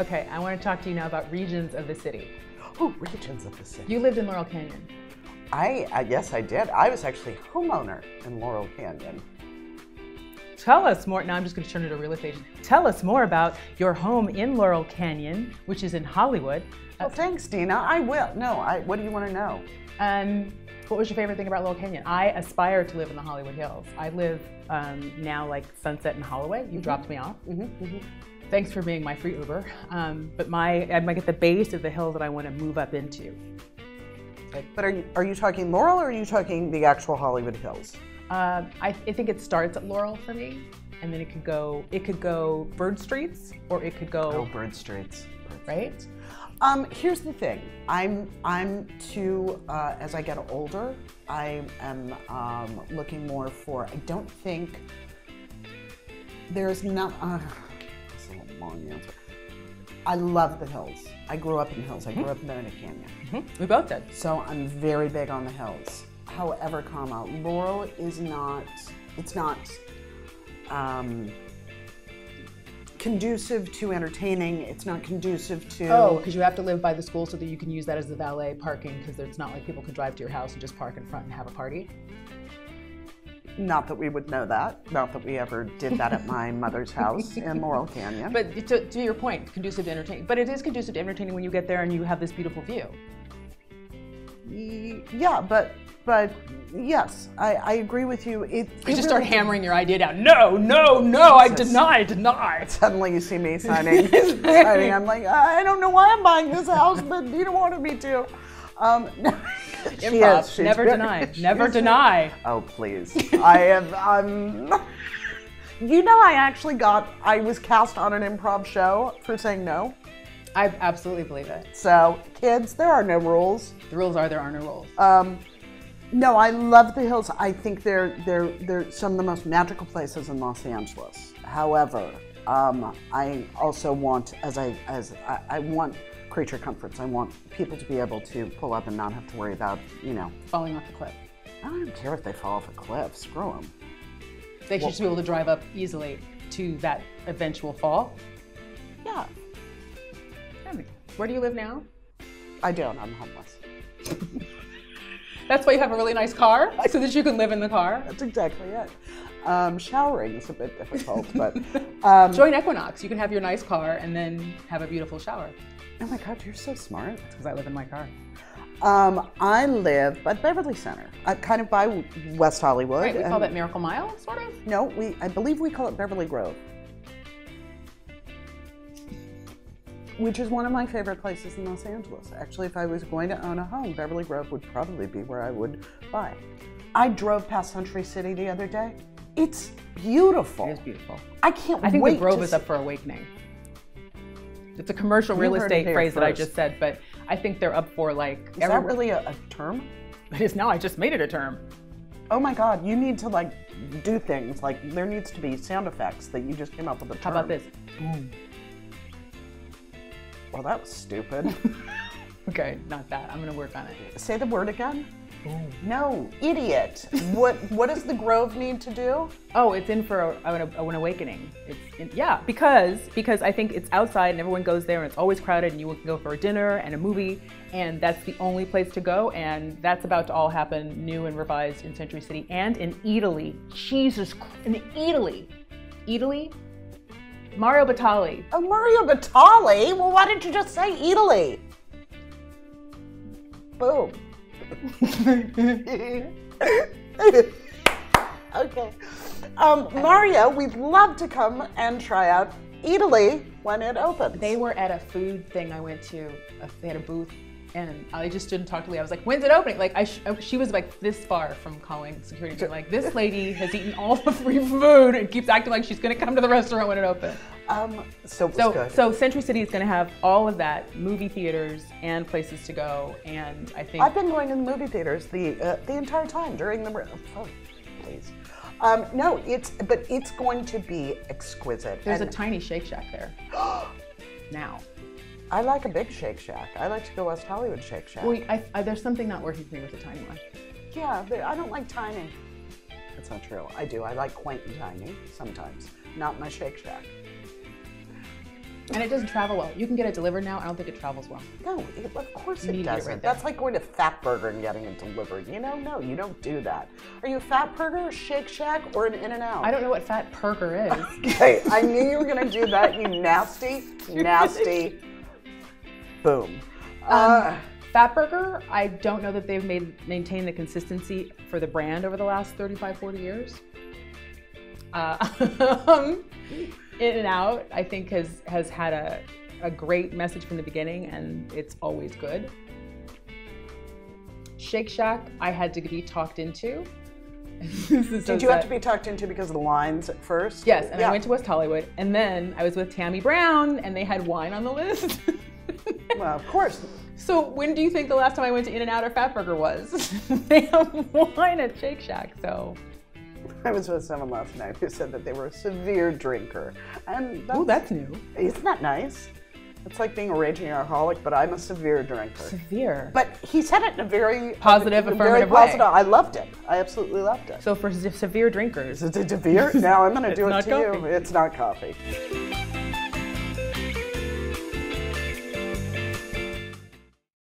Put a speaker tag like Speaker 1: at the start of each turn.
Speaker 1: Okay, I want to talk to you now about regions of the city.
Speaker 2: Oh, regions of the city.
Speaker 1: You lived in Laurel Canyon.
Speaker 2: I, I yes, I did. I was actually homeowner in Laurel Canyon.
Speaker 1: Tell us more. Now I'm just going to turn it to real estate. Tell us more about your home in Laurel Canyon, which is in Hollywood.
Speaker 2: Well, thanks, Dena. I will. No, I. What do you want to know?
Speaker 1: Um, what was your favorite thing about Laurel Canyon? I aspire to live in the Hollywood Hills. I live um, now like Sunset and Holloway. You dropped me off. Thanks for being my free Uber. Um, but my I'm like at the base of the hill that I want to move up into.
Speaker 2: But are you are you talking Laurel or are you talking the actual Hollywood Hills?
Speaker 1: Um, I, I think it starts at Laurel for me, and then it could go it could go Bird Streets or it could go
Speaker 2: Oh, Bird Streets.
Speaker 1: right.
Speaker 2: Um, here's the thing. I'm I'm too uh, as I get older, I am um, looking more for. I don't think there's not. Uh, long answer. I love the hills. I grew up in the hills. I grew up in Benedict Canyon.
Speaker 1: We both did.
Speaker 2: So I'm very big on the hills. However, comma, Laurel is not, it's not um, conducive to entertaining. It's not conducive to.
Speaker 1: Oh, because you have to live by the school so that you can use that as the valet parking because it's not like people can drive to your house and just park in front and have a party.
Speaker 2: Not that we would know that. Not that we ever did that at my mother's house in Laurel Canyon.
Speaker 1: But to, to your point, conducive to entertaining. But it is conducive to entertaining when you get there and you have this beautiful view.
Speaker 2: Yeah, but but yes, I, I agree with you. It,
Speaker 1: You
Speaker 2: it
Speaker 1: just start hammering your idea down. No, no, no, I deny, deny.
Speaker 2: Suddenly you see me signing, signing. I'm like, I don't know why I'm buying this house, but Dena wanted me to. Um, she
Speaker 1: Improv.
Speaker 2: is. She's
Speaker 1: Never
Speaker 2: very-
Speaker 1: deny. Never
Speaker 2: she's-
Speaker 1: deny.
Speaker 2: Oh please, I have. Um, you know, I actually got. I was cast on an improv show for saying no.
Speaker 1: I absolutely believe it.
Speaker 2: So kids, there are no rules.
Speaker 1: The rules are there are no rules.
Speaker 2: Um, no, I love the hills. I think they're they're they're some of the most magical places in Los Angeles. However, um, I also want as I as I, I want creature comforts. I want people to be able to pull up and not have to worry about you know.
Speaker 1: Falling off the cliff.
Speaker 2: I don't care if they fall off a cliff. Screw them.
Speaker 1: They should just be able to drive up easily to that eventual fall.
Speaker 2: Yeah,
Speaker 1: Where do you live now?
Speaker 2: I don't. I'm homeless.
Speaker 1: That's why you have a really nice car, so that you can live in the car.
Speaker 2: That's exactly it. Um, showering is a bit difficult, but um,
Speaker 1: Join Equinox. You can have your nice car and then have a beautiful shower.
Speaker 2: oh my God, you're so smart.
Speaker 1: That's Because I live in my car.
Speaker 2: Um, I live at Beverly Center, uh, kind of by West Hollywood.
Speaker 1: Right, we call that Miracle Mile, sort of.
Speaker 2: No, we I believe we call it Beverly Grove. Which is one of my favorite places in Los Angeles. Actually, if I was going to own a home, Beverly Grove would probably be where I would buy. I drove past Century City the other day. It's beautiful.
Speaker 1: It is beautiful.
Speaker 2: I can't wait.
Speaker 1: I think the Grove is up for awakening. It's a commercial real estate phrase that I just said, but I think they're up for like.
Speaker 2: Is that really a, a term?
Speaker 1: It is now. I just made it a term.
Speaker 2: Oh my God! You need to like do things like there needs to be sound effects that you just came up with a term.
Speaker 1: How about this?
Speaker 2: Well, that was stupid.
Speaker 1: Okay, not that. I'm gonna work on it.
Speaker 2: Say the word again. No, idiot. what What does the Grove need to do?
Speaker 1: Oh, it's in for a, an, an awakening. It's in, yeah, because because I think it's outside and everyone goes there and it's always crowded and you can go for a dinner and a movie and that's the only place to go and that's about to all happen new and revised in Century City and in Eataly. Jesus, Christ, in Eataly, Eataly, Mario Batali.
Speaker 2: Oh, Mario Batali. Well, why didn't you just say Eataly? Boom. okay. Um, Mario, we'd love to come and try out Eataly when it opens.
Speaker 1: They were at a food thing I went to. They had a booth, and I just stood and talked to Lee. I was like, "When's it opening?" Like, I uh, she was like this far from calling security. Like, this lady has eaten all the free food and keeps acting like she's gonna come to the restaurant when it opens.
Speaker 2: Um, so
Speaker 1: So,
Speaker 2: good.
Speaker 1: so Century City is gonna have all of that, movie theaters and places to go, and I think
Speaker 2: I've been going to the movie theaters the uh, the entire time during the. Oh, please. Um, no, it's but it's going to be exquisite.
Speaker 1: there's a tiny Shake Shack there. now,
Speaker 2: I like a big Shake Shack. I like to go West Hollywood Shake Shack.
Speaker 1: well, I, I, there's something not working for me with the tiny one.
Speaker 2: Yeah, but I don't like tiny. That's not true. I do. I like quaint and tiny sometimes. Not my Shake Shack.
Speaker 1: And it doesn't travel well. You can get it delivered now. I don't think it travels well.
Speaker 2: No, it, of course
Speaker 1: need
Speaker 2: it
Speaker 1: to it
Speaker 2: doesn't.
Speaker 1: right.
Speaker 2: That's like going to Fat Burger and getting it delivered. You know, no, you don't do that. Are you a Fat Burger, Shake Shack, or an In-N-Out?
Speaker 1: I don't know what fat perker is.
Speaker 2: Okay, I knew you were gonna do that. You nasty, nasty. Boom. Uh,
Speaker 1: Fat Burger, I don't know that they've made maintained the consistency for the brand over the last 35, 40 years. Uh, um, In-N-Out, I think has has had a, a great message from the beginning, and it's always good. Shake Shack, I had to be talked into. So
Speaker 2: did you have to be talked into because of the lines at first?
Speaker 1: Yes, and
Speaker 2: Yeah.
Speaker 1: I went to West Hollywood, and then I was with Tammy Brown, and they had wine on the list.
Speaker 2: Well, of course.
Speaker 1: So when do you think the last time I went to In-N-Out or Fatburger was? they have wine at Shake Shack, so.
Speaker 2: I was with someone last night who said that they were a severe drinker, and that's,
Speaker 1: Oh, that's new.
Speaker 2: isn't that nice? It's like being a raging alcoholic, but I'm a severe drinker.
Speaker 1: Severe.
Speaker 2: But he said it in a very
Speaker 1: Positive,
Speaker 2: very
Speaker 1: affirmative way.
Speaker 2: positive. I loved it. I absolutely loved it.
Speaker 1: So for se- severe drinkers,
Speaker 2: severe? Now I'm going to do it to
Speaker 1: coffee.
Speaker 2: you. It's not coffee.